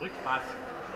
Look Rückpass.